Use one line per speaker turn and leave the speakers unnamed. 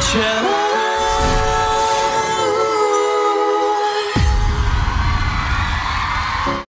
全